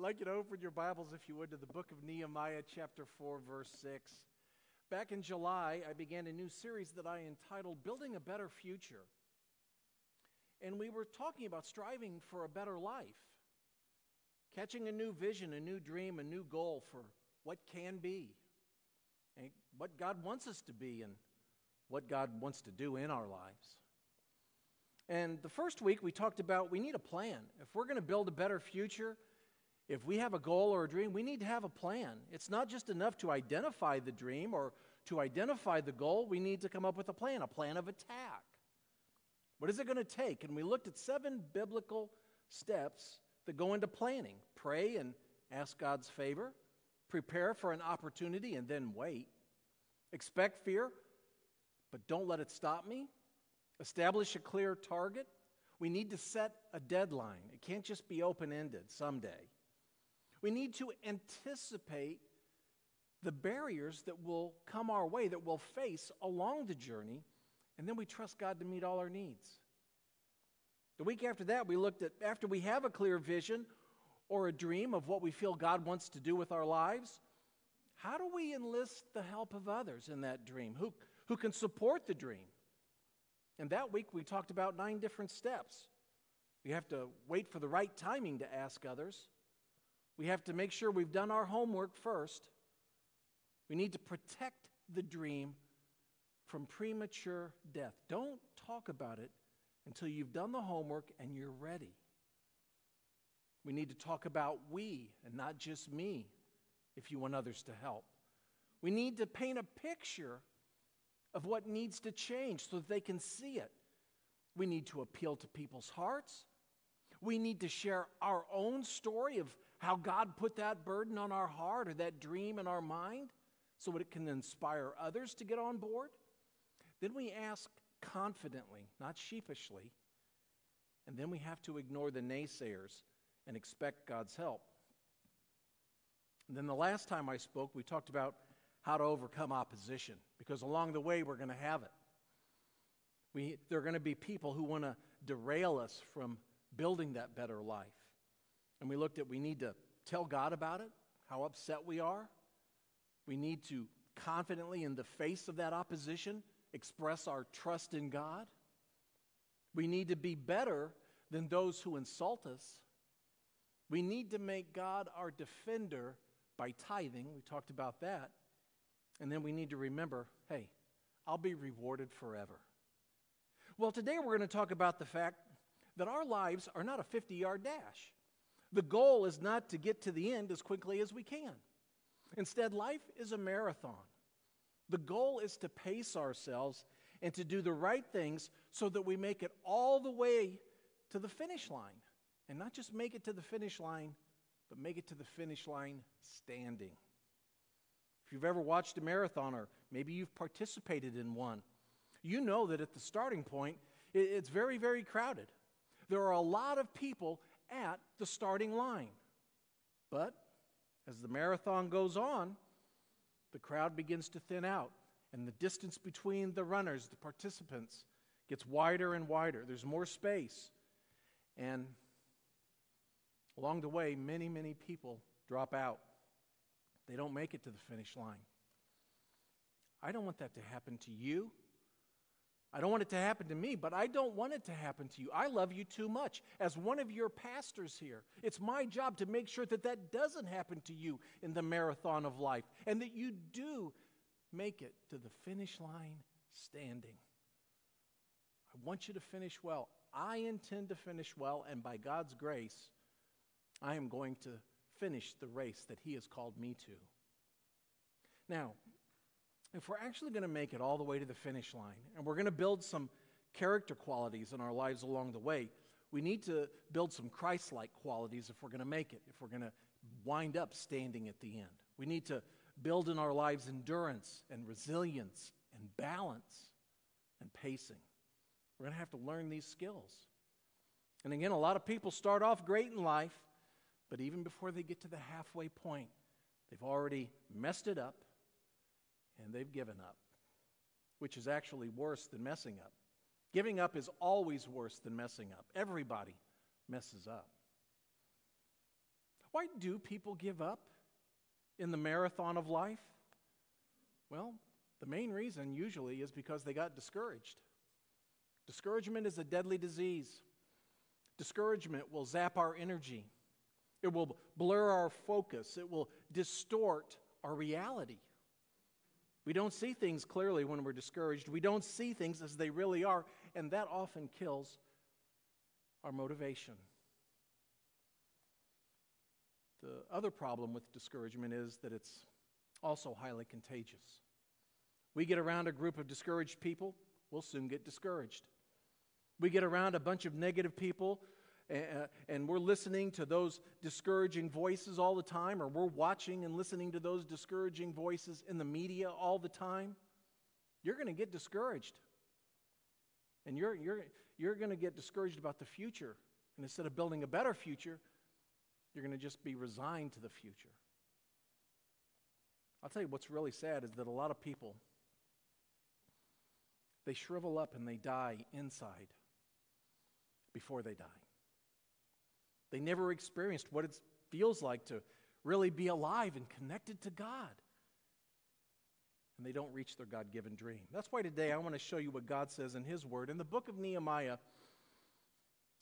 Like you to open your Bibles, if you would, to the book of Nehemiah, chapter 4, verse 6. Back in July, I began a new series that I entitled Building a Better Future. And we were talking about striving for a better life, catching a new vision, a new dream, a new goal for what can be, and what God wants us to be, and what God wants to do in our lives. And the first week, we talked about we need a plan. If we're going to build a better future, if we have a goal or a dream, we need to have a plan. It's not just enough to identify the dream or to identify the goal, we need to come up with a plan, a plan of attack. What is it going to take? And we looked at seven biblical steps that go into planning pray and ask God's favor, prepare for an opportunity and then wait, expect fear, but don't let it stop me, establish a clear target. We need to set a deadline. It can't just be open ended someday. We need to anticipate the barriers that will come our way, that we'll face along the journey, and then we trust God to meet all our needs. The week after that, we looked at after we have a clear vision or a dream of what we feel God wants to do with our lives, how do we enlist the help of others in that dream? Who, who can support the dream? And that week, we talked about nine different steps. We have to wait for the right timing to ask others. We have to make sure we've done our homework first. We need to protect the dream from premature death. Don't talk about it until you've done the homework and you're ready. We need to talk about we and not just me if you want others to help. We need to paint a picture of what needs to change so that they can see it. We need to appeal to people's hearts. We need to share our own story of how God put that burden on our heart or that dream in our mind so that it can inspire others to get on board. Then we ask confidently, not sheepishly. And then we have to ignore the naysayers and expect God's help. And then the last time I spoke, we talked about how to overcome opposition because along the way we're going to have it. We, there are going to be people who want to derail us from building that better life. And we looked at we need to tell God about it, how upset we are. We need to confidently, in the face of that opposition, express our trust in God. We need to be better than those who insult us. We need to make God our defender by tithing. We talked about that. And then we need to remember hey, I'll be rewarded forever. Well, today we're going to talk about the fact that our lives are not a 50 yard dash. The goal is not to get to the end as quickly as we can. Instead, life is a marathon. The goal is to pace ourselves and to do the right things so that we make it all the way to the finish line. And not just make it to the finish line, but make it to the finish line standing. If you've ever watched a marathon or maybe you've participated in one, you know that at the starting point, it's very, very crowded. There are a lot of people at the starting line. But as the marathon goes on, the crowd begins to thin out, and the distance between the runners, the participants, gets wider and wider. There's more space. And along the way, many, many people drop out. They don't make it to the finish line. I don't want that to happen to you. I don't want it to happen to me, but I don't want it to happen to you. I love you too much. As one of your pastors here, it's my job to make sure that that doesn't happen to you in the marathon of life and that you do make it to the finish line standing. I want you to finish well. I intend to finish well, and by God's grace, I am going to finish the race that He has called me to. Now, if we're actually going to make it all the way to the finish line and we're going to build some character qualities in our lives along the way, we need to build some Christ like qualities if we're going to make it, if we're going to wind up standing at the end. We need to build in our lives endurance and resilience and balance and pacing. We're going to have to learn these skills. And again, a lot of people start off great in life, but even before they get to the halfway point, they've already messed it up and they've given up, which is actually worse than messing up. Giving up is always worse than messing up. Everybody messes up. Why do people give up in the marathon of life? Well, the main reason usually is because they got discouraged. Discouragement is a deadly disease. Discouragement will zap our energy, it will blur our focus, it will distort our reality. We don't see things clearly when we're discouraged. We don't see things as they really are, and that often kills our motivation. The other problem with discouragement is that it's also highly contagious. We get around a group of discouraged people, we'll soon get discouraged. We get around a bunch of negative people, and we're listening to those discouraging voices all the time, or we're watching and listening to those discouraging voices in the media all the time. You're going to get discouraged. And you're, you're, you're going to get discouraged about the future. And instead of building a better future, you're going to just be resigned to the future. I'll tell you what's really sad is that a lot of people they shrivel up and they die inside before they die. They never experienced what it feels like to really be alive and connected to God. And they don't reach their God given dream. That's why today I want to show you what God says in His Word in the book of Nehemiah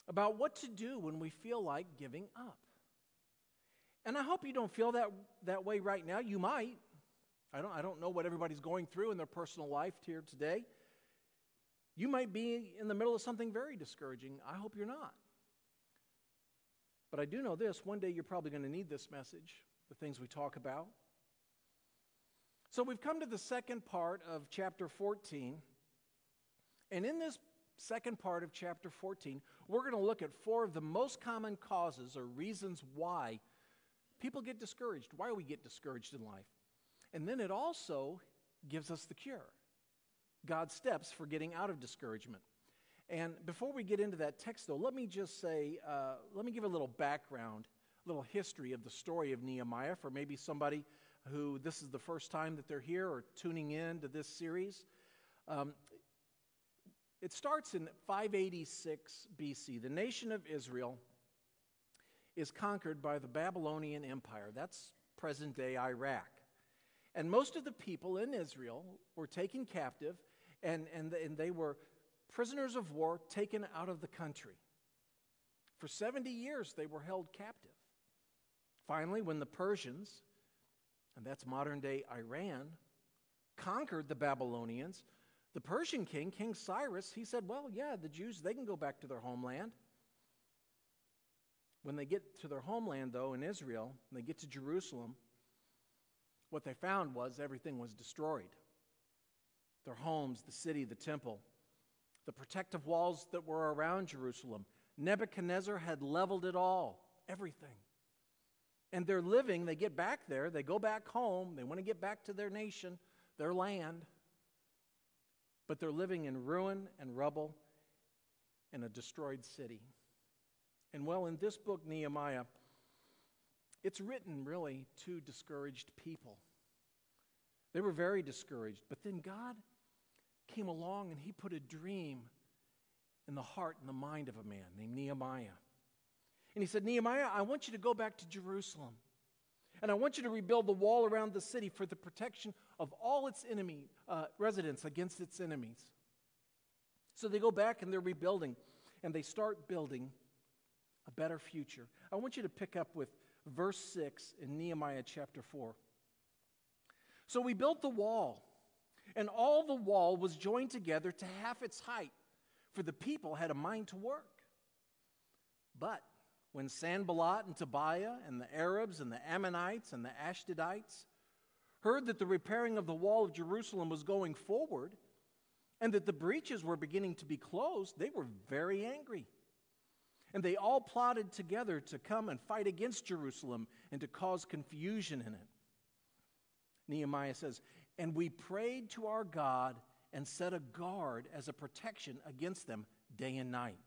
about what to do when we feel like giving up. And I hope you don't feel that, that way right now. You might. I don't, I don't know what everybody's going through in their personal life here today. You might be in the middle of something very discouraging. I hope you're not. But I do know this one day you're probably going to need this message, the things we talk about. So we've come to the second part of chapter 14. And in this second part of chapter 14, we're going to look at four of the most common causes or reasons why people get discouraged, why we get discouraged in life. And then it also gives us the cure. God's steps for getting out of discouragement. And before we get into that text, though, let me just say, uh, let me give a little background, a little history of the story of Nehemiah for maybe somebody who this is the first time that they're here or tuning in to this series. Um, it starts in 586 BC. The nation of Israel is conquered by the Babylonian Empire. That's present day Iraq. And most of the people in Israel were taken captive and, and, and they were prisoners of war taken out of the country. For 70 years, they were held captive. Finally, when the Persians, and that's modern day Iran, conquered the Babylonians, the Persian king, King Cyrus, he said, Well, yeah, the Jews, they can go back to their homeland. When they get to their homeland, though, in Israel, and they get to Jerusalem, what they found was everything was destroyed their homes, the city, the temple, the protective walls that were around Jerusalem. Nebuchadnezzar had leveled it all, everything. And they're living, they get back there, they go back home, they want to get back to their nation, their land, but they're living in ruin and rubble in a destroyed city. And well, in this book, Nehemiah, it's written really to discouraged people. They were very discouraged. But then God came along and he put a dream in the heart and the mind of a man named Nehemiah. And he said, Nehemiah, I want you to go back to Jerusalem. And I want you to rebuild the wall around the city for the protection of all its enemy uh, residents against its enemies. So they go back and they're rebuilding, and they start building a better future. I want you to pick up with verse 6 in Nehemiah chapter 4. So we built the wall, and all the wall was joined together to half its height, for the people had a mind to work. But when Sanballat and Tobiah and the Arabs and the Ammonites and the Ashdodites heard that the repairing of the wall of Jerusalem was going forward and that the breaches were beginning to be closed, they were very angry. And they all plotted together to come and fight against Jerusalem and to cause confusion in it. Nehemiah says, And we prayed to our God and set a guard as a protection against them day and night.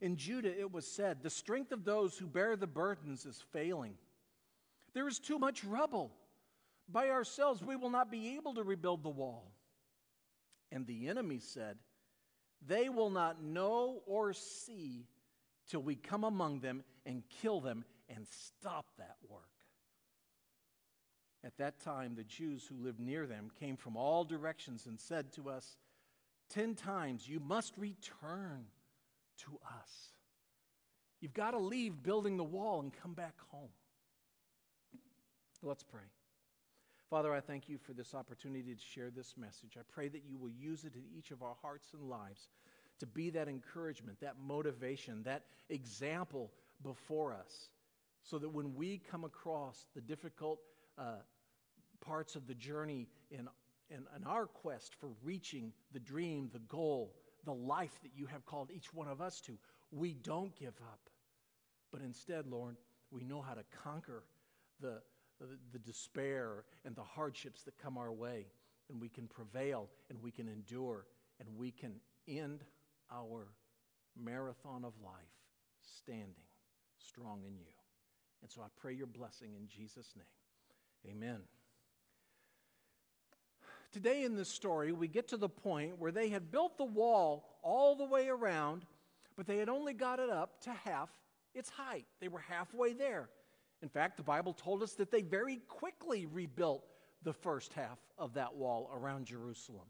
In Judah, it was said, The strength of those who bear the burdens is failing. There is too much rubble. By ourselves, we will not be able to rebuild the wall. And the enemy said, They will not know or see till we come among them and kill them and stop that work. At that time, the Jews who lived near them came from all directions and said to us, Ten times, you must return to us. You've got to leave building the wall and come back home. Let's pray. Father, I thank you for this opportunity to share this message. I pray that you will use it in each of our hearts and lives to be that encouragement, that motivation, that example before us, so that when we come across the difficult uh, parts of the journey in, in, in our quest for reaching the dream, the goal, the life that you have called each one of us to, we don't give up. But instead, Lord, we know how to conquer the, the, the, despair and the hardships that come our way. And we can prevail and we can endure and we can end our marathon of life standing strong in you. And so I pray your blessing in Jesus' name. Amen. Today in this story, we get to the point where they had built the wall all the way around, but they had only got it up to half its height. They were halfway there. In fact, the Bible told us that they very quickly rebuilt the first half of that wall around Jerusalem.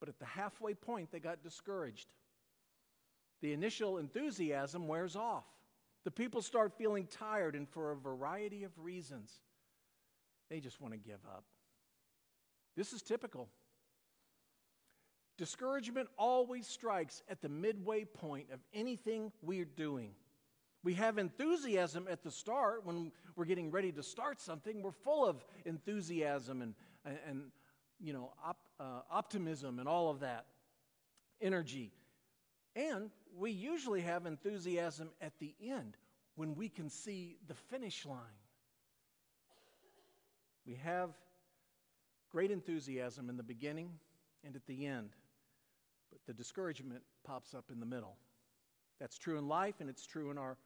But at the halfway point, they got discouraged. The initial enthusiasm wears off. The people start feeling tired, and for a variety of reasons, they just want to give up. This is typical. Discouragement always strikes at the midway point of anything we're doing. We have enthusiasm at the start when we're getting ready to start something. We're full of enthusiasm and, and you know, op, uh, optimism and all of that energy. And we usually have enthusiasm at the end when we can see the finish line. We have great enthusiasm in the beginning and at the end, but the discouragement pops up in the middle. That's true in life and it's true in our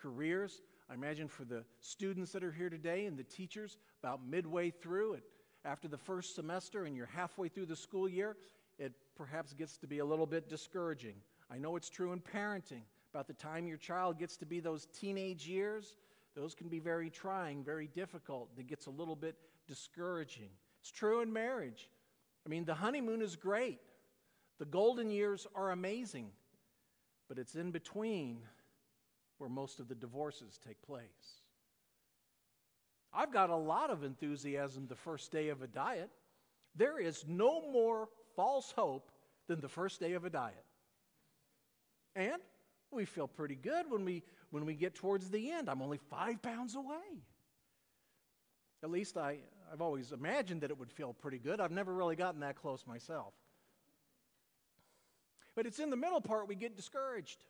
careers. I imagine for the students that are here today and the teachers, about midway through it, after the first semester and you're halfway through the school year, it perhaps gets to be a little bit discouraging. I know it's true in parenting. About the time your child gets to be those teenage years, those can be very trying, very difficult. It gets a little bit discouraging. It's true in marriage. I mean, the honeymoon is great, the golden years are amazing, but it's in between where most of the divorces take place. I've got a lot of enthusiasm the first day of a diet. There is no more false hope than the first day of a diet. And we feel pretty good when we, when we get towards the end. I'm only five pounds away. At least I, I've always imagined that it would feel pretty good. I've never really gotten that close myself. But it's in the middle part we get discouraged.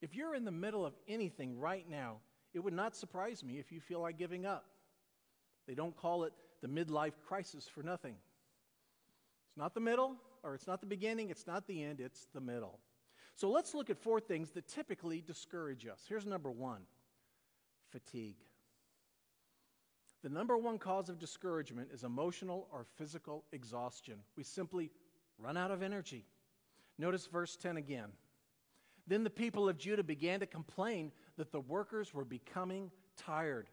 If you're in the middle of anything right now, it would not surprise me if you feel like giving up. They don't call it the midlife crisis for nothing. It's not the middle, or it's not the beginning, it's not the end, it's the middle. So let's look at four things that typically discourage us. Here's number one fatigue. The number one cause of discouragement is emotional or physical exhaustion. We simply run out of energy. Notice verse 10 again. Then the people of Judah began to complain that the workers were becoming tired.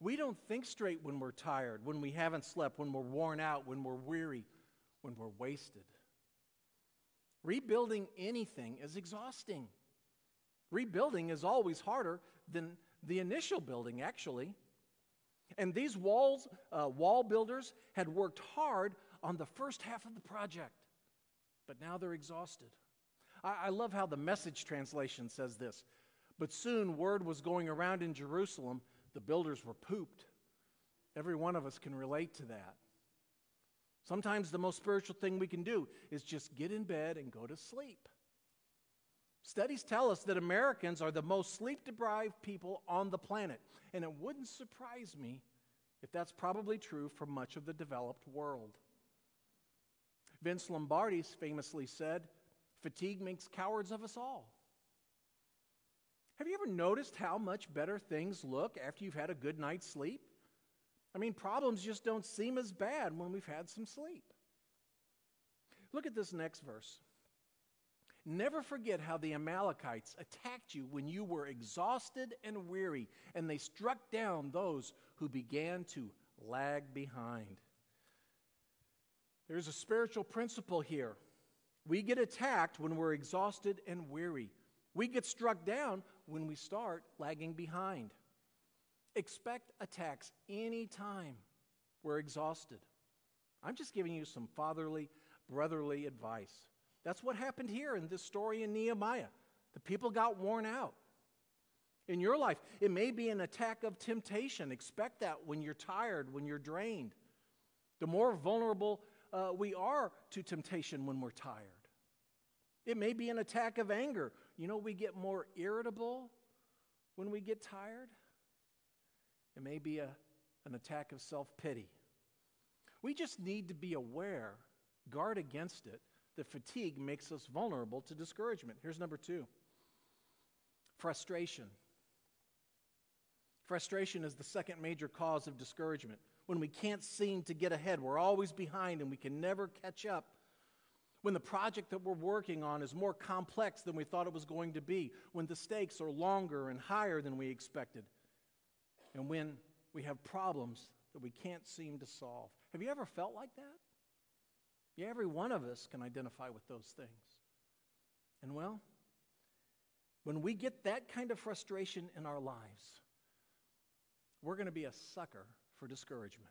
We don't think straight when we're tired, when we haven't slept, when we're worn out, when we're weary, when we're wasted. Rebuilding anything is exhausting. Rebuilding is always harder than the initial building, actually. And these walls, uh, wall builders had worked hard on the first half of the project, but now they're exhausted. I, I love how the message translation says this. But soon word was going around in Jerusalem the builders were pooped. Every one of us can relate to that. Sometimes the most spiritual thing we can do is just get in bed and go to sleep. Studies tell us that Americans are the most sleep deprived people on the planet, and it wouldn't surprise me if that's probably true for much of the developed world. Vince Lombardi famously said, Fatigue makes cowards of us all. Have you ever noticed how much better things look after you've had a good night's sleep? I mean, problems just don't seem as bad when we've had some sleep. Look at this next verse. Never forget how the Amalekites attacked you when you were exhausted and weary, and they struck down those who began to lag behind. There's a spiritual principle here. We get attacked when we're exhausted and weary. We get struck down when we start lagging behind. Expect attacks anytime we're exhausted. I'm just giving you some fatherly, brotherly advice. That's what happened here in this story in Nehemiah. The people got worn out. In your life, it may be an attack of temptation. Expect that when you're tired, when you're drained. The more vulnerable uh, we are to temptation when we're tired. It may be an attack of anger. You know, we get more irritable when we get tired. It may be a, an attack of self pity. We just need to be aware, guard against it, that fatigue makes us vulnerable to discouragement. Here's number two frustration. Frustration is the second major cause of discouragement. When we can't seem to get ahead, we're always behind and we can never catch up. When the project that we're working on is more complex than we thought it was going to be. When the stakes are longer and higher than we expected. And when we have problems that we can't seem to solve. Have you ever felt like that? Yeah, every one of us can identify with those things. And well, when we get that kind of frustration in our lives, we're going to be a sucker for discouragement.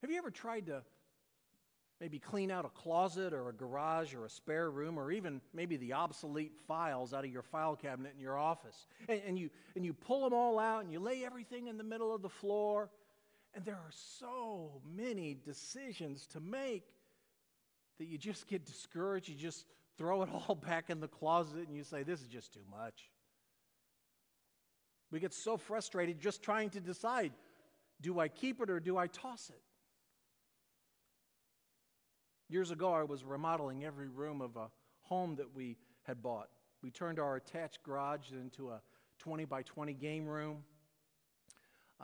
Have you ever tried to maybe clean out a closet or a garage or a spare room or even maybe the obsolete files out of your file cabinet in your office? And, and, you, and you pull them all out and you lay everything in the middle of the floor, and there are so many decisions to make that you just get discouraged. You just throw it all back in the closet and you say, This is just too much. We get so frustrated just trying to decide do I keep it or do I toss it? Years ago, I was remodeling every room of a home that we had bought. We turned our attached garage into a 20 by 20 game room.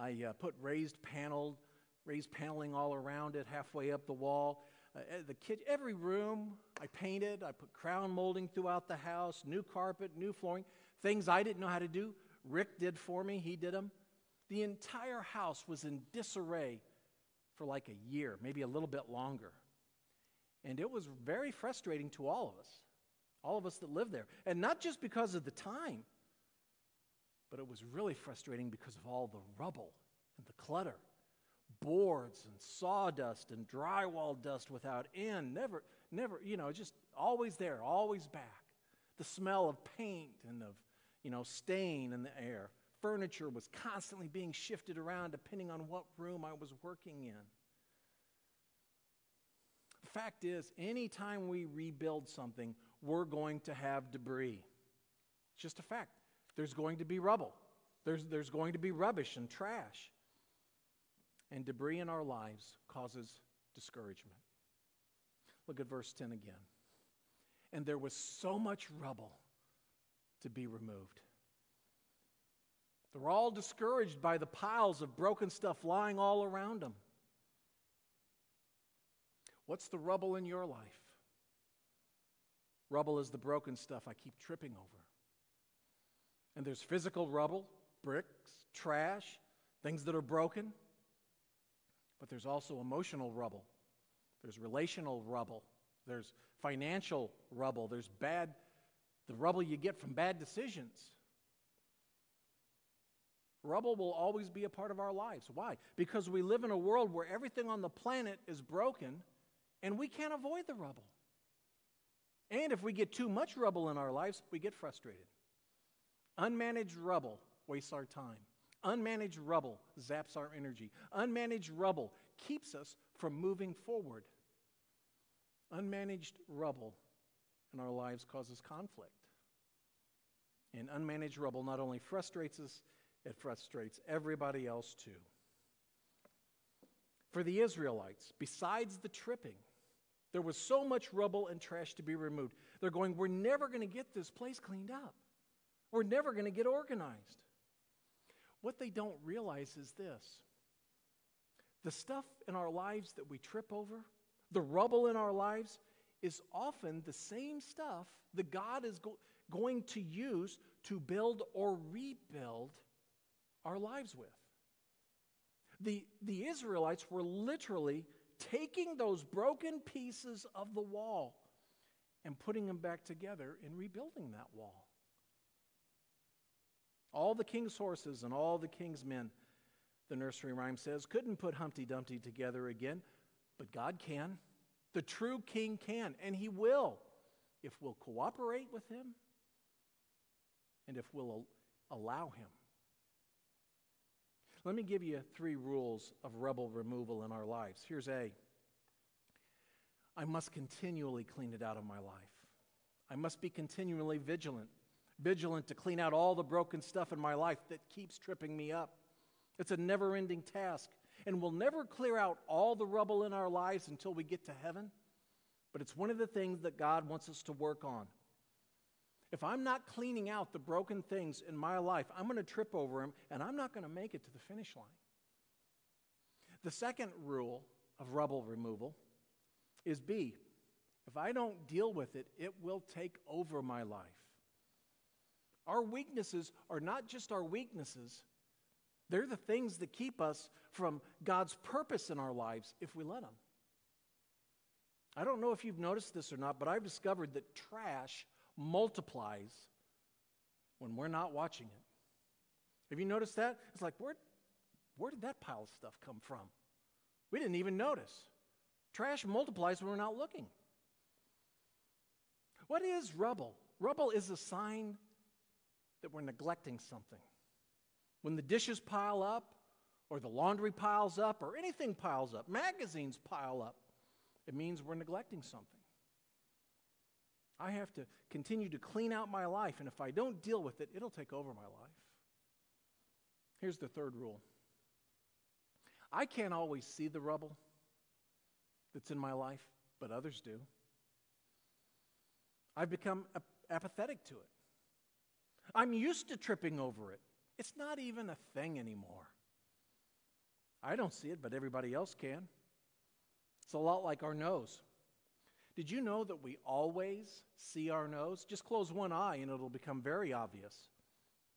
I uh, put raised raised paneling all around it, halfway up the wall. Uh, eh, the kid, every room I painted. I put crown molding throughout the house, new carpet, new flooring, things I didn't know how to do. Rick did for me, he did them. The entire house was in disarray for like a year, maybe a little bit longer. And it was very frustrating to all of us, all of us that lived there. And not just because of the time, but it was really frustrating because of all the rubble and the clutter. Boards and sawdust and drywall dust without end. Never, never, you know, just always there, always back. The smell of paint and of you know, stain in the air. Furniture was constantly being shifted around depending on what room I was working in. The fact is, anytime we rebuild something, we're going to have debris. It's just a fact. There's going to be rubble, there's, there's going to be rubbish and trash. And debris in our lives causes discouragement. Look at verse 10 again. And there was so much rubble to be removed. They're all discouraged by the piles of broken stuff lying all around them. What's the rubble in your life? Rubble is the broken stuff I keep tripping over. And there's physical rubble, bricks, trash, things that are broken. But there's also emotional rubble. There's relational rubble. There's financial rubble. There's bad the rubble you get from bad decisions. Rubble will always be a part of our lives. Why? Because we live in a world where everything on the planet is broken and we can't avoid the rubble. And if we get too much rubble in our lives, we get frustrated. Unmanaged rubble wastes our time. Unmanaged rubble zaps our energy. Unmanaged rubble keeps us from moving forward. Unmanaged rubble in our lives causes conflict. And unmanaged rubble not only frustrates us, it frustrates everybody else too. For the Israelites, besides the tripping, there was so much rubble and trash to be removed. They're going, We're never going to get this place cleaned up. We're never going to get organized. What they don't realize is this the stuff in our lives that we trip over, the rubble in our lives, is often the same stuff that God is go- going to use to build or rebuild our lives with. The, the Israelites were literally taking those broken pieces of the wall and putting them back together and rebuilding that wall. All the king's horses and all the king's men, the nursery rhyme says, couldn't put Humpty Dumpty together again, but God can. The true king can, and he will if we'll cooperate with him and if we'll allow him. Let me give you three rules of rebel removal in our lives. Here's A I must continually clean it out of my life. I must be continually vigilant, vigilant to clean out all the broken stuff in my life that keeps tripping me up. It's a never ending task, and we'll never clear out all the rubble in our lives until we get to heaven. But it's one of the things that God wants us to work on. If I'm not cleaning out the broken things in my life, I'm going to trip over them and I'm not going to make it to the finish line. The second rule of rubble removal is B. If I don't deal with it, it will take over my life. Our weaknesses are not just our weaknesses, they're the things that keep us from God's purpose in our lives if we let them. I don't know if you've noticed this or not, but I've discovered that trash multiplies when we're not watching it. Have you noticed that? It's like, where, where did that pile of stuff come from? We didn't even notice. Trash multiplies when we're not looking. What is rubble? Rubble is a sign that we're neglecting something. When the dishes pile up, or the laundry piles up, or anything piles up, magazines pile up, it means we're neglecting something. I have to continue to clean out my life, and if I don't deal with it, it'll take over my life. Here's the third rule I can't always see the rubble that's in my life, but others do. I've become ap- apathetic to it. I'm used to tripping over it. It's not even a thing anymore. I don't see it, but everybody else can. It's a lot like our nose. Did you know that we always see our nose? Just close one eye and it'll become very obvious.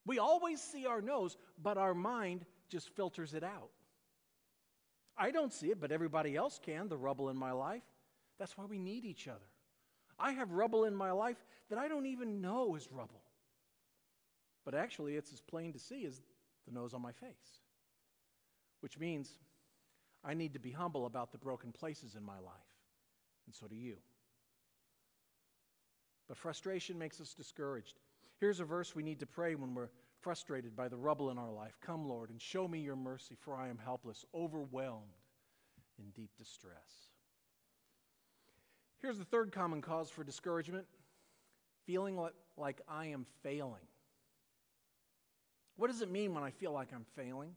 We always see our nose, but our mind just filters it out. I don't see it, but everybody else can, the rubble in my life. That's why we need each other. I have rubble in my life that I don't even know is rubble. But actually, it's as plain to see as the nose on my face, which means I need to be humble about the broken places in my life, and so do you. But frustration makes us discouraged. Here's a verse we need to pray when we're frustrated by the rubble in our life. Come, Lord, and show me your mercy, for I am helpless, overwhelmed in deep distress. Here's the third common cause for discouragement feeling like I am failing. What does it mean when I feel like I'm failing?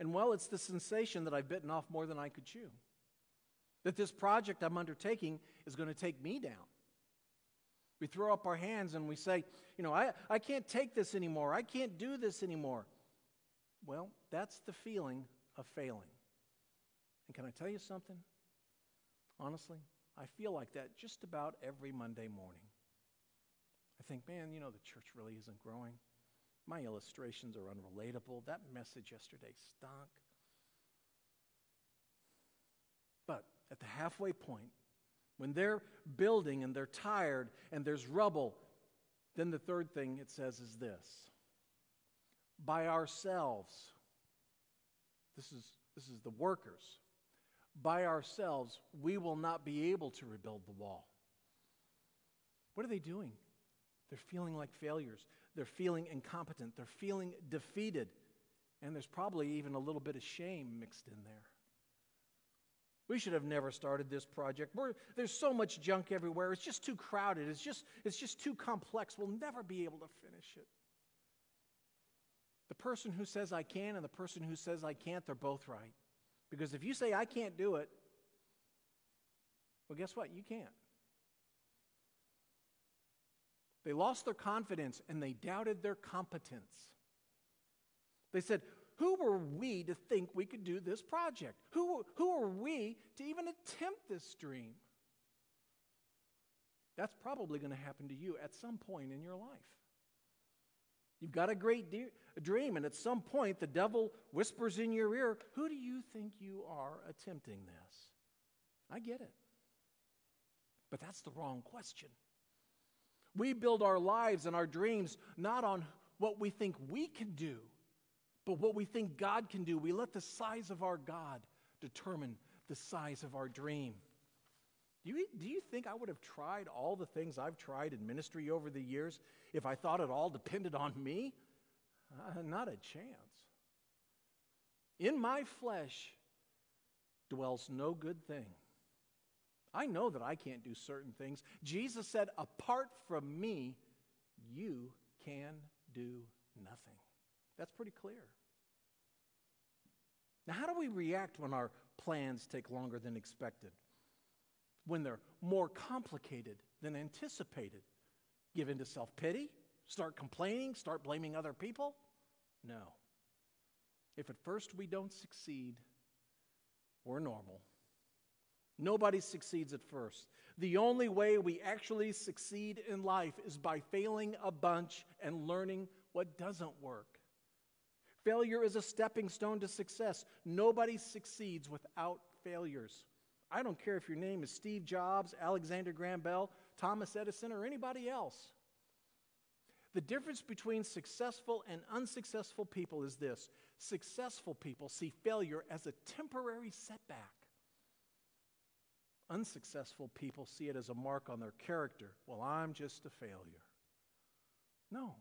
And well, it's the sensation that I've bitten off more than I could chew. That this project I'm undertaking is going to take me down. We throw up our hands and we say, you know, I, I can't take this anymore. I can't do this anymore. Well, that's the feeling of failing. And can I tell you something? Honestly, I feel like that just about every Monday morning. I think, man, you know, the church really isn't growing. My illustrations are unrelatable. That message yesterday stunk. But at the halfway point, when they're building and they're tired and there's rubble, then the third thing it says is this by ourselves, this is, this is the workers, by ourselves, we will not be able to rebuild the wall. What are they doing? They're feeling like failures. They're feeling incompetent. They're feeling defeated. And there's probably even a little bit of shame mixed in there. We should have never started this project. We're, there's so much junk everywhere. It's just too crowded. It's just, it's just too complex. We'll never be able to finish it. The person who says I can and the person who says I can't, they're both right. Because if you say I can't do it, well, guess what? You can't. They lost their confidence and they doubted their competence. They said, who were we to think we could do this project? Who, who are we to even attempt this dream? That's probably going to happen to you at some point in your life. You've got a great de- a dream, and at some point the devil whispers in your ear, Who do you think you are attempting this? I get it. But that's the wrong question. We build our lives and our dreams not on what we think we can do, but what we think God can do. We let the size of our God determine the size of our dream. Do you, do you think I would have tried all the things I've tried in ministry over the years if I thought it all depended on me? Uh, not a chance. In my flesh dwells no good thing. I know that I can't do certain things. Jesus said, Apart from me, you can do nothing. That's pretty clear. Now, how do we react when our plans take longer than expected? When they're more complicated than anticipated? Give in to self pity? Start complaining? Start blaming other people? No. If at first we don't succeed, we're normal. Nobody succeeds at first. The only way we actually succeed in life is by failing a bunch and learning what doesn't work. Failure is a stepping stone to success. Nobody succeeds without failures. I don't care if your name is Steve Jobs, Alexander Graham Bell, Thomas Edison, or anybody else. The difference between successful and unsuccessful people is this successful people see failure as a temporary setback. Unsuccessful people see it as a mark on their character. Well, I'm just a failure. No.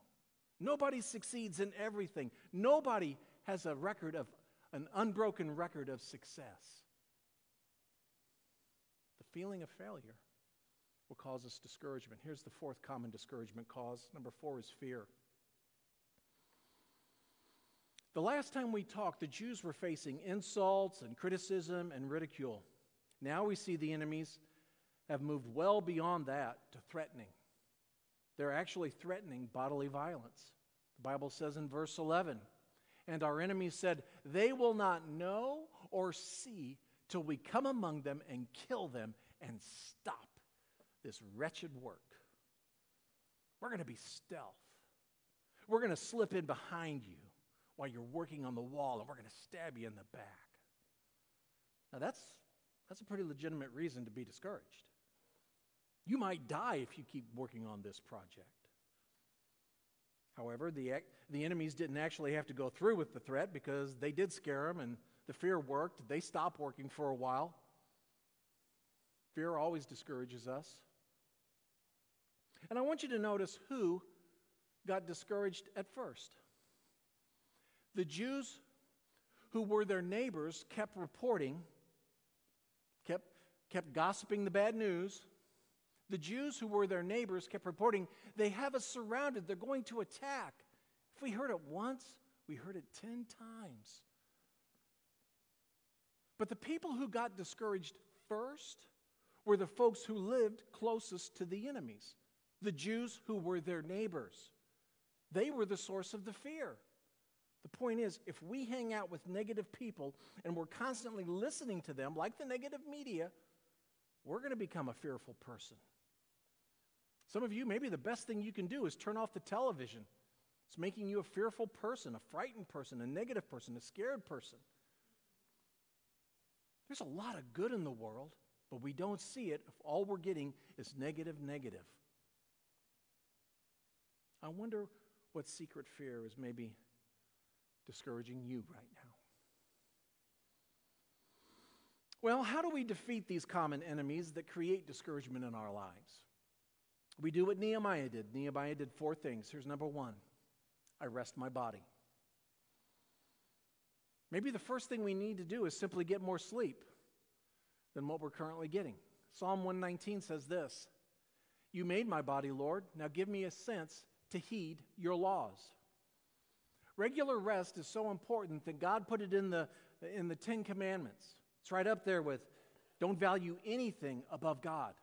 Nobody succeeds in everything. Nobody has a record of an unbroken record of success. The feeling of failure will cause us discouragement. Here's the fourth common discouragement cause. Number four is fear. The last time we talked, the Jews were facing insults and criticism and ridicule. Now we see the enemies have moved well beyond that to threatening. They're actually threatening bodily violence. The Bible says in verse 11, and our enemies said, They will not know or see till we come among them and kill them and stop this wretched work. We're going to be stealth. We're going to slip in behind you while you're working on the wall, and we're going to stab you in the back. Now, that's that's a pretty legitimate reason to be discouraged. You might die if you keep working on this project. However, the, the enemies didn't actually have to go through with the threat because they did scare them and the fear worked. They stopped working for a while. Fear always discourages us. And I want you to notice who got discouraged at first. The Jews who were their neighbors kept reporting kept, kept gossiping the bad news. The Jews who were their neighbors kept reporting, they have us surrounded, they're going to attack. If we heard it once, we heard it 10 times. But the people who got discouraged first were the folks who lived closest to the enemies, the Jews who were their neighbors. They were the source of the fear. The point is, if we hang out with negative people and we're constantly listening to them, like the negative media, we're going to become a fearful person. Some of you, maybe the best thing you can do is turn off the television. It's making you a fearful person, a frightened person, a negative person, a scared person. There's a lot of good in the world, but we don't see it if all we're getting is negative, negative. I wonder what secret fear is maybe discouraging you right now? Well, how do we defeat these common enemies that create discouragement in our lives? We do what Nehemiah did. Nehemiah did four things. Here's number one I rest my body. Maybe the first thing we need to do is simply get more sleep than what we're currently getting. Psalm 119 says this You made my body, Lord. Now give me a sense to heed your laws. Regular rest is so important that God put it in the, in the Ten Commandments. It's right up there with don't value anything above God.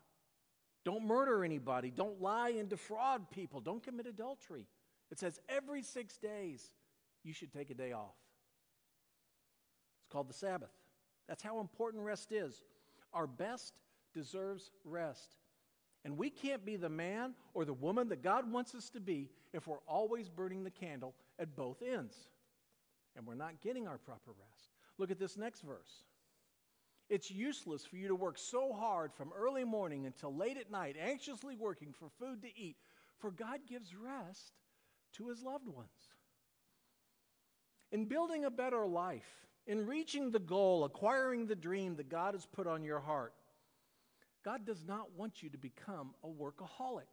Don't murder anybody. Don't lie and defraud people. Don't commit adultery. It says every six days you should take a day off. It's called the Sabbath. That's how important rest is. Our best deserves rest. And we can't be the man or the woman that God wants us to be if we're always burning the candle at both ends. And we're not getting our proper rest. Look at this next verse. It's useless for you to work so hard from early morning until late at night, anxiously working for food to eat, for God gives rest to his loved ones. In building a better life, in reaching the goal, acquiring the dream that God has put on your heart, God does not want you to become a workaholic.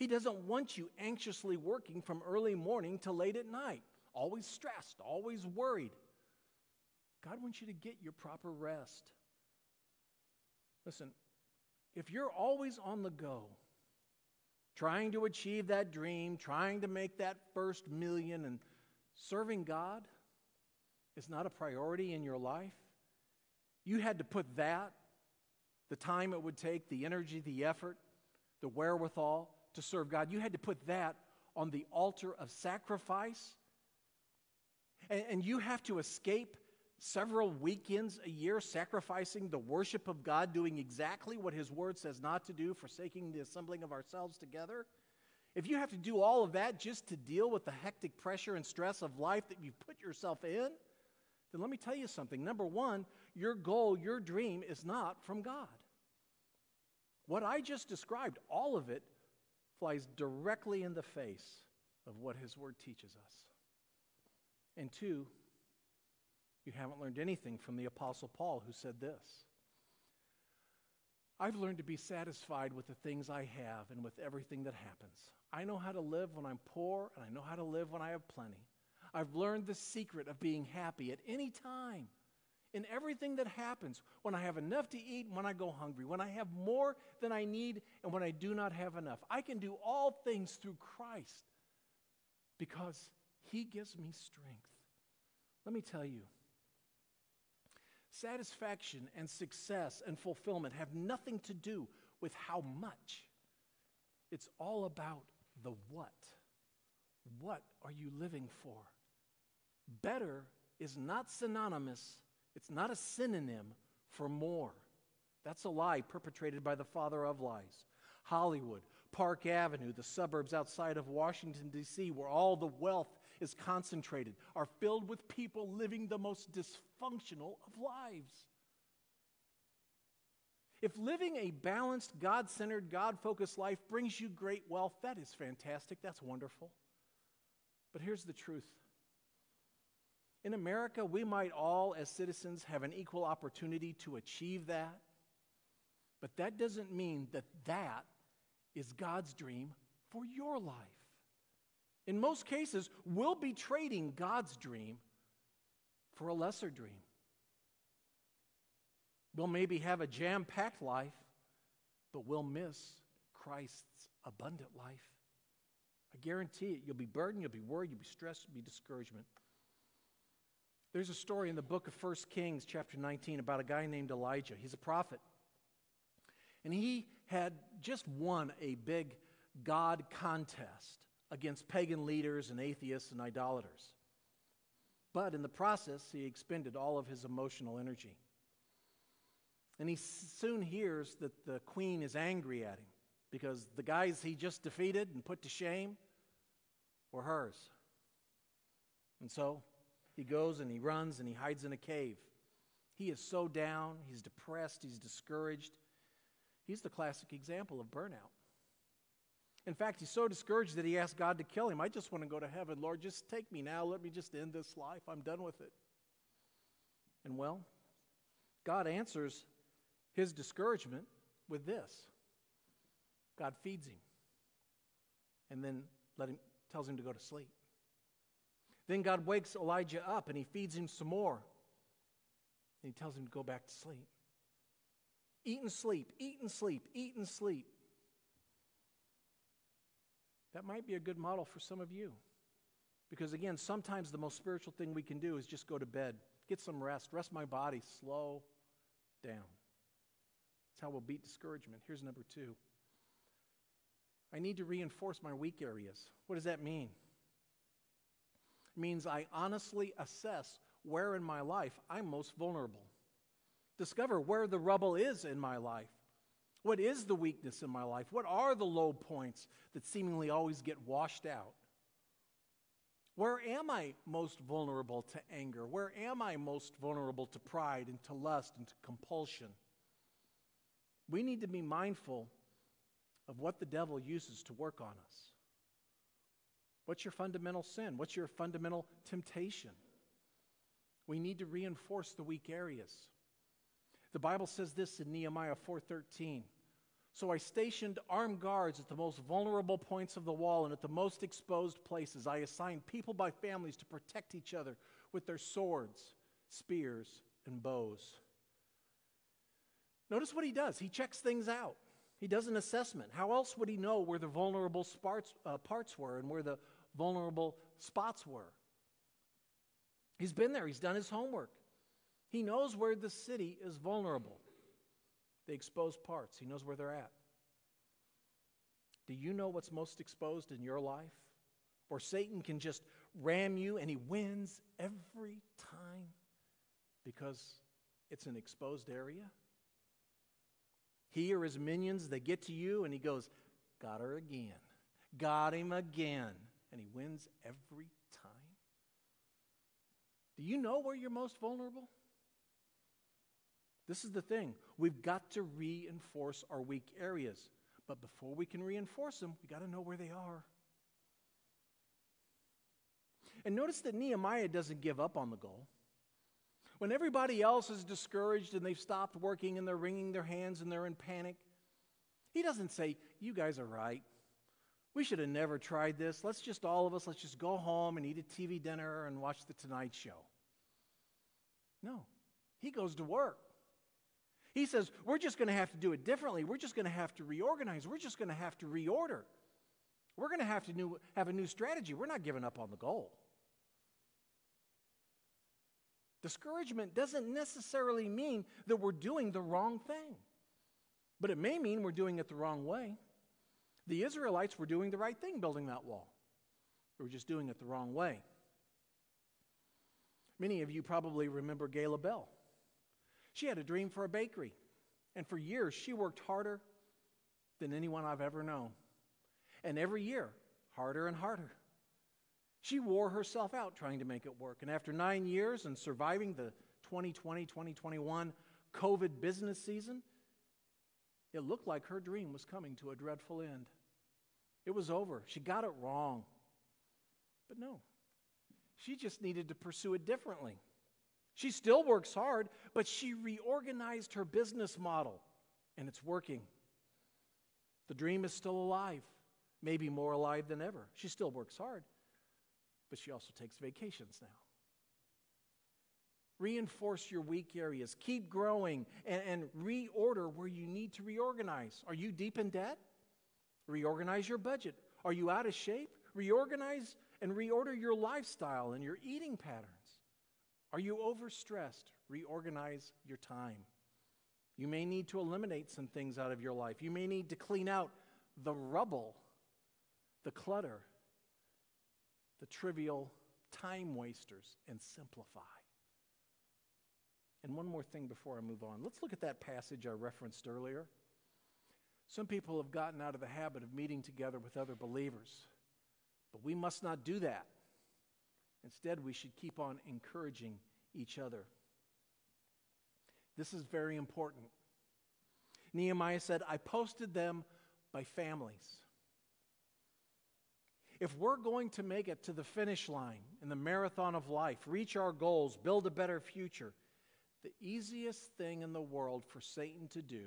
He doesn't want you anxiously working from early morning to late at night, always stressed, always worried. God wants you to get your proper rest. Listen, if you're always on the go, trying to achieve that dream, trying to make that first million, and serving God is not a priority in your life, you had to put that, the time it would take, the energy, the effort, the wherewithal to serve God, you had to put that on the altar of sacrifice. And, and you have to escape several weekends a year sacrificing the worship of God, doing exactly what His Word says not to do, forsaking the assembling of ourselves together, if you have to do all of that just to deal with the hectic pressure and stress of life that you've put yourself in, then let me tell you something. Number one, your goal, your dream is not from God. What I just described, all of it, flies directly in the face of what His Word teaches us. And two, you haven't learned anything from the Apostle Paul, who said this I've learned to be satisfied with the things I have and with everything that happens. I know how to live when I'm poor, and I know how to live when I have plenty. I've learned the secret of being happy at any time in everything that happens when I have enough to eat when I go hungry, when I have more than I need and when I do not have enough. I can do all things through Christ because He gives me strength. Let me tell you. Satisfaction and success and fulfillment have nothing to do with how much. It's all about the what. What are you living for? Better is not synonymous, it's not a synonym for more. That's a lie perpetrated by the father of lies. Hollywood, Park Avenue, the suburbs outside of Washington, D.C., where all the wealth is concentrated, are filled with people living the most dysfunctional of lives. If living a balanced, God centered, God focused life brings you great wealth, that is fantastic. That's wonderful. But here's the truth in America, we might all, as citizens, have an equal opportunity to achieve that. But that doesn't mean that that is God's dream for your life. In most cases, we'll be trading God's dream for a lesser dream. We'll maybe have a jam packed life, but we'll miss Christ's abundant life. I guarantee it. You'll be burdened, you'll be worried, you'll be stressed, you'll be discouragement. There's a story in the book of 1 Kings, chapter 19, about a guy named Elijah. He's a prophet. And he had just won a big God contest against pagan leaders and atheists and idolaters. But in the process, he expended all of his emotional energy. And he soon hears that the queen is angry at him because the guys he just defeated and put to shame were hers. And so he goes and he runs and he hides in a cave. He is so down, he's depressed, he's discouraged. He's the classic example of burnout. In fact, he's so discouraged that he asked God to kill him. I just want to go to heaven. Lord, just take me now. Let me just end this life. I'm done with it. And well, God answers his discouragement with this God feeds him and then let him, tells him to go to sleep. Then God wakes Elijah up and he feeds him some more. And he tells him to go back to sleep. Eat and sleep, eat and sleep, eat and sleep. That might be a good model for some of you. Because again, sometimes the most spiritual thing we can do is just go to bed, get some rest, rest my body, slow down. That's how we'll beat discouragement. Here's number two I need to reinforce my weak areas. What does that mean? Means I honestly assess where in my life I'm most vulnerable. Discover where the rubble is in my life. What is the weakness in my life? What are the low points that seemingly always get washed out? Where am I most vulnerable to anger? Where am I most vulnerable to pride and to lust and to compulsion? We need to be mindful of what the devil uses to work on us. What's your fundamental sin? What's your fundamental temptation? We need to reinforce the weak areas. The Bible says this in Nehemiah 4:13. So I stationed armed guards at the most vulnerable points of the wall and at the most exposed places. I assigned people by families to protect each other with their swords, spears, and bows. Notice what he does. He checks things out. He does an assessment. How else would he know where the vulnerable sparts, uh, parts were and where the vulnerable spots were? He's been there, he's done his homework. He knows where the city is vulnerable, the exposed parts. He knows where they're at. Do you know what's most exposed in your life? Or Satan can just ram you and he wins every time because it's an exposed area? He or his minions, they get to you and he goes, Got her again. Got him again. And he wins every time. Do you know where you're most vulnerable? This is the thing. We've got to reinforce our weak areas. But before we can reinforce them, we got to know where they are. And notice that Nehemiah doesn't give up on the goal. When everybody else is discouraged and they've stopped working and they're wringing their hands and they're in panic, he doesn't say, You guys are right. We should have never tried this. Let's just, all of us, let's just go home and eat a TV dinner and watch The Tonight Show. No, he goes to work. He says, We're just going to have to do it differently. We're just going to have to reorganize. We're just going to have to reorder. We're going to have to new, have a new strategy. We're not giving up on the goal. Discouragement doesn't necessarily mean that we're doing the wrong thing, but it may mean we're doing it the wrong way. The Israelites were doing the right thing building that wall, they were just doing it the wrong way. Many of you probably remember Gayla Bell. She had a dream for a bakery, and for years she worked harder than anyone I've ever known. And every year, harder and harder. She wore herself out trying to make it work. And after nine years and surviving the 2020 2021 COVID business season, it looked like her dream was coming to a dreadful end. It was over. She got it wrong. But no, she just needed to pursue it differently. She still works hard, but she reorganized her business model, and it's working. The dream is still alive, maybe more alive than ever. She still works hard, but she also takes vacations now. Reinforce your weak areas. Keep growing and, and, reorder where you need to reorganize. Are you deep in debt? Reorganize your budget. Are you out of shape? Reorganize and reorder your lifestyle and your eating patterns. Are you overstressed? Reorganize your time. You may need to eliminate some things out of your life. You may need to clean out the rubble, the clutter, the trivial time wasters and simplify. And one more thing before I move on. Let's look at that passage I referenced earlier. Some people have gotten out of the habit of meeting together with other believers, but we must not do that. Instead, we should keep on encouraging each other. This is very important. Nehemiah said, I posted them by families. If we're going to make it to the finish line in the marathon of life, reach our goals, build a better future, the easiest thing in the world for Satan to do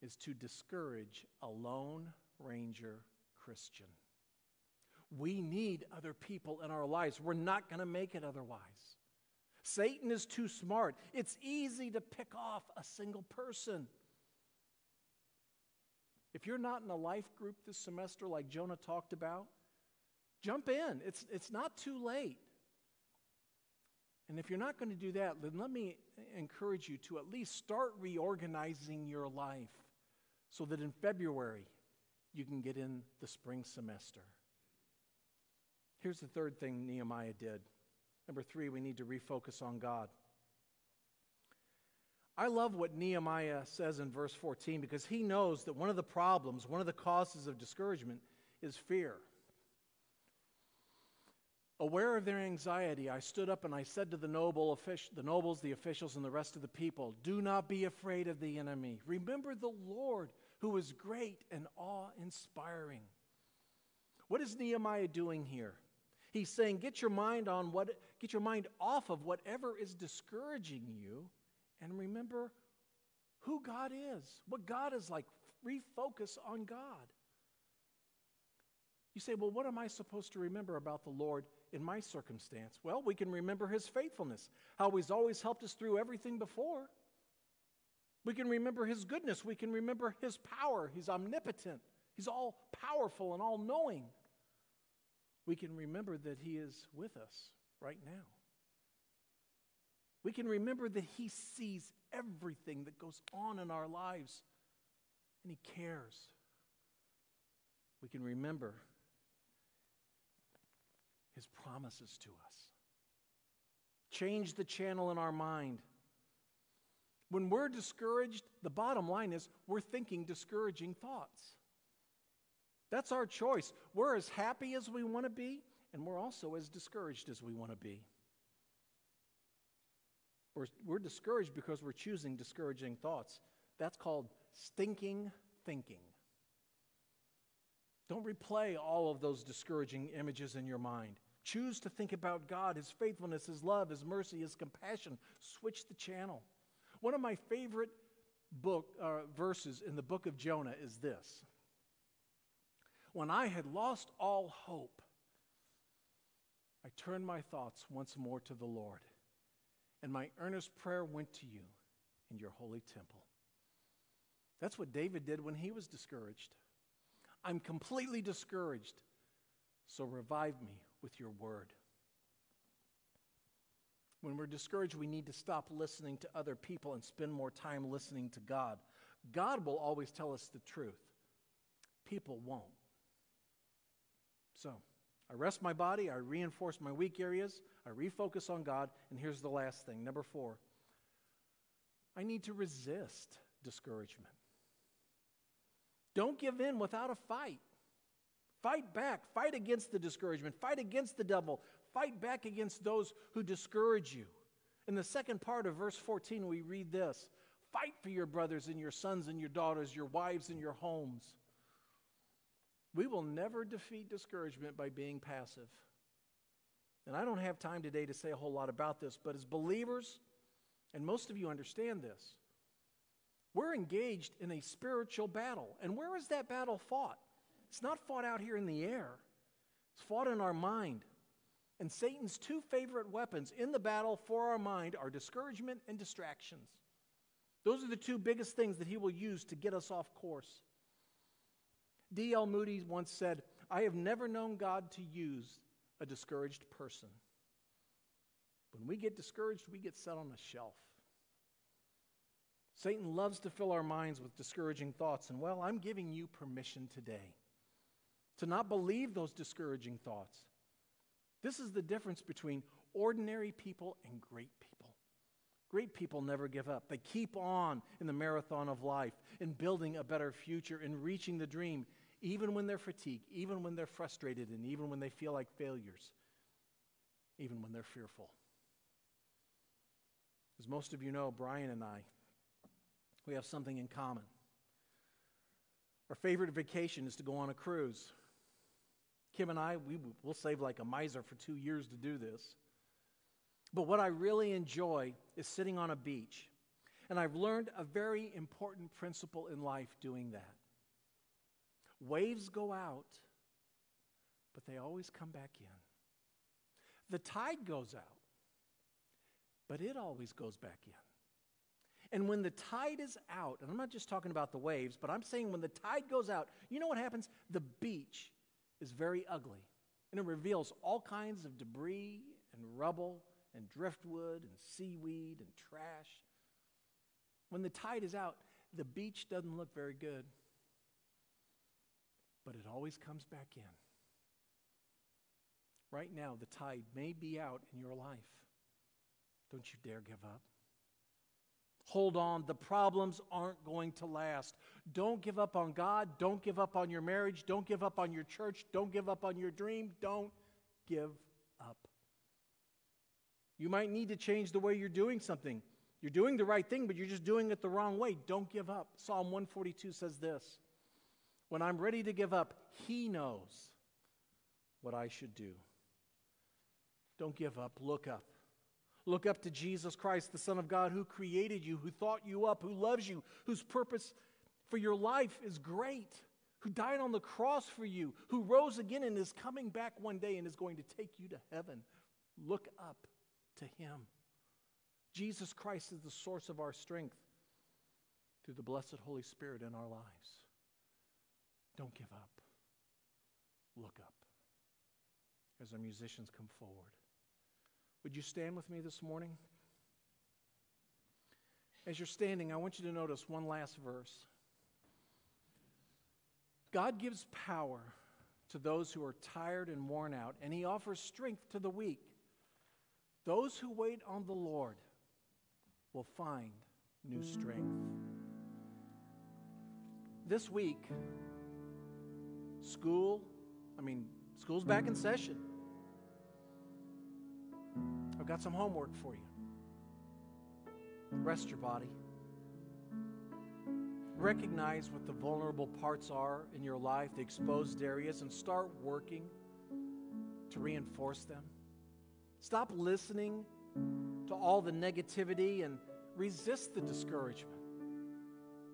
is to discourage a lone ranger Christian. We need other people in our lives. We're not going to make it otherwise. Satan is too smart. It's easy to pick off a single person. If you're not in a life group this semester, like Jonah talked about, jump in. It's, it's not too late. And if you're not going to do that, then let me encourage you to at least start reorganizing your life so that in February you can get in the spring semester. Here's the third thing Nehemiah did. Number three, we need to refocus on God. I love what Nehemiah says in verse 14 because he knows that one of the problems, one of the causes of discouragement is fear. Aware of their anxiety, I stood up and I said to the, noble, the nobles, the officials, and the rest of the people, Do not be afraid of the enemy. Remember the Lord, who is great and awe inspiring. What is Nehemiah doing here? He's saying, get your mind on what get your mind off of whatever is discouraging you and remember who God is, what God is like. Refocus on God. You say, well, what am I supposed to remember about the Lord in my circumstance? Well, we can remember his faithfulness, how he's always helped us through everything before. We can remember his goodness. We can remember his power. He's omnipotent, he's all powerful and all knowing. We can remember that he is with us right now. We can remember that he sees everything that goes on in our lives and he cares. We can remember his promises to us. Change the channel in our mind. When we're discouraged, the bottom line is we're thinking discouraging thoughts. That's our choice. We're as happy as we want to be, and we're also as discouraged as we want to be. We're, we're discouraged because we're choosing discouraging thoughts. That's called stinking thinking. Don't replay all of those discouraging images in your mind. Choose to think about God, His faithfulness, His love, His mercy, His compassion. Switch the channel. One of my favorite book uh, verses in the book of Jonah is this. When I had lost all hope, I turned my thoughts once more to the Lord, and my earnest prayer went to you in your holy temple. That's what David did when he was discouraged. I'm completely discouraged, so revive me with your word. When we're discouraged, we need to stop listening to other people and spend more time listening to God. God will always tell us the truth, people won't. So, I rest my body, I reinforce my weak areas, I refocus on God, and here's the last thing. Number four, I need to resist discouragement. Don't give in without a fight. Fight back. Fight against the discouragement. Fight against the devil. Fight back against those who discourage you. In the second part of verse 14, we read this Fight for your brothers and your sons and your daughters, your wives and your homes. We will never defeat discouragement by being passive. And I don't have time today to say a whole lot about this, but as believers, and most of you understand this, we're engaged in a spiritual battle. And where is that battle fought? It's not fought out here in the air, it's fought in our mind. And Satan's two favorite weapons in the battle for our mind are discouragement and distractions. Those are the two biggest things that he will use to get us off course. D.L. Moody once said, I have never known God to use a discouraged person. When we get discouraged, we get set on a shelf. Satan loves to fill our minds with discouraging thoughts, and well, I'm giving you permission today to not believe those discouraging thoughts. This is the difference between ordinary people and great people. Great people never give up. They keep on in the marathon of life, in building a better future, in reaching the dream, even when they're fatigued, even when they're frustrated, and even when they feel like failures, even when they're fearful. As most of you know, Brian and I, we have something in common. Our favorite vacation is to go on a cruise. Kim and I, we, will save like a miser for two years to do this. But what I really enjoy is sitting on a beach. And I've learned a very important principle in life doing that. Waves go out, but they always come back in. The tide goes out, but it always goes back in. And when the tide is out, and I'm not just talking about the waves, but I'm saying when the tide goes out, you know what happens? The beach is very ugly. And it reveals all kinds of debris and rubble and driftwood and seaweed and trash. When the tide is out, the beach doesn't look very good, but it always comes back in. Right now, the tide may be out in your life. Don't you dare give up. Hold on. The problems aren't going to last. Don't give up on God. Don't give up on your marriage. Don't give up on your church. Don't give up on your dream. Don't give up. You might need to change the way you're doing something. You're doing the right thing, but you're just doing it the wrong way. Don't give up. Psalm 142 says this When I'm ready to give up, He knows what I should do. Don't give up. Look up. Look up to Jesus Christ, the Son of God, who created you, who thought you up, who loves you, whose purpose for your life is great, who died on the cross for you, who rose again and is coming back one day and is going to take you to heaven. Look up to Him. Jesus Christ is the source of our strength through the blessed Holy Spirit in our lives. Don't give up. Look up as our musicians come forward. Would you stand with me this morning? As you're standing, I want you to notice one last verse. God gives power to those who are tired and worn out, and He offers strength to the weak. Those who wait on the Lord will find new strength. This week, school, I mean, school's back in mm-hmm. session. I've got some homework for you. Rest your body. Recognize what the vulnerable parts are in your life, the exposed areas, and start working to reinforce them. Stop listening to all the negativity and resist the discouragement.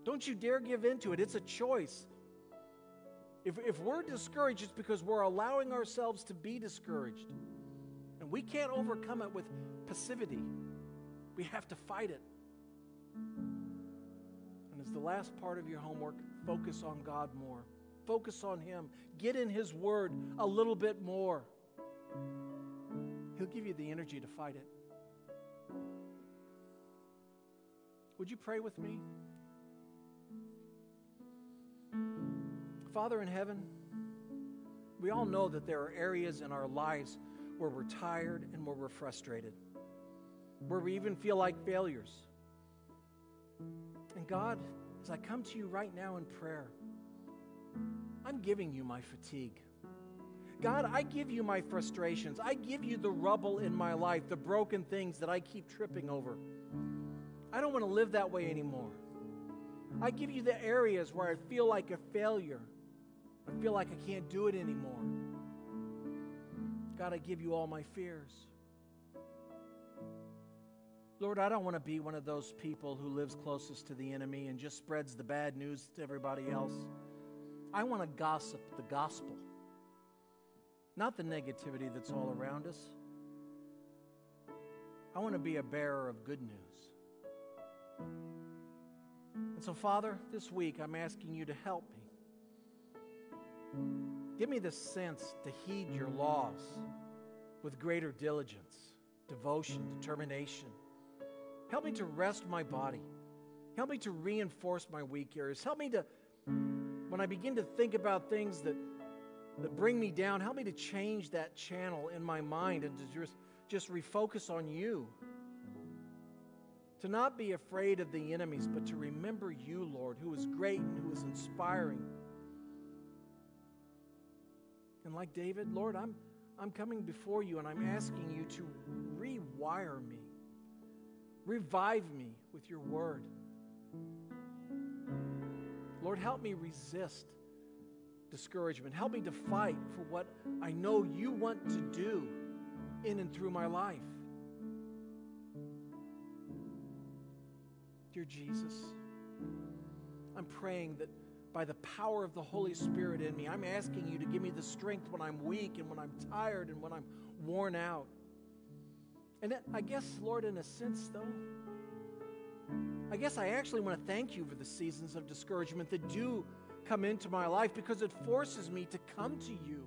Don't you dare give in to it. It's a choice. If, if we're discouraged, it's because we're allowing ourselves to be discouraged. And we can't overcome it with passivity. We have to fight it. And as the last part of your homework, focus on God more. Focus on Him. Get in His Word a little bit more. He'll give you the energy to fight it. Would you pray with me? Father in heaven, we all know that there are areas in our lives where we're tired and where we're frustrated, where we even feel like failures. And God, as I come to you right now in prayer, I'm giving you my fatigue. God, I give you my frustrations. I give you the rubble in my life, the broken things that I keep tripping over. I don't want to live that way anymore. I give you the areas where I feel like a failure. I feel like I can't do it anymore. God, I give you all my fears. Lord, I don't want to be one of those people who lives closest to the enemy and just spreads the bad news to everybody else. I want to gossip the gospel not the negativity that's all around us. I want to be a bearer of good news. And so, Father, this week I'm asking you to help me. Give me the sense to heed your laws with greater diligence, devotion, determination. Help me to rest my body. Help me to reinforce my weak areas. Help me to, when I begin to think about things that that bring me down. Help me to change that channel in my mind and to just, just refocus on you. To not be afraid of the enemies, but to remember you, Lord, who is great and who is inspiring. And like David, Lord, I'm, I'm coming before you and I'm asking you to rewire me, revive me with your word. Lord, help me resist discouragement. Help me to fight for what I know you want to do in and through my life. Dear Jesus, I'm praying that by the power of the Holy Spirit in me, I'm asking you to give me the strength when I'm weak and when I'm tired and when I'm worn out. And I guess, Lord, in a sense, though, I guess I actually want to thank you for the seasons of discouragement that do come into my life because it forces me to come to you.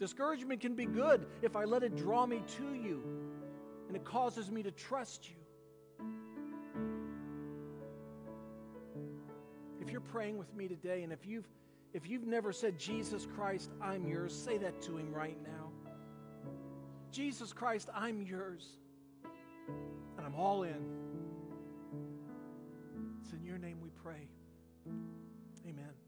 Discouragement can be good if I let it draw me to you and it causes me to trust you. If you're praying with me today and if you've if you've never said Jesus Christ, I'm yours, say that to him right now. Jesus Christ, I'm yours. And I'm all in. It's in your name we pray. Amen.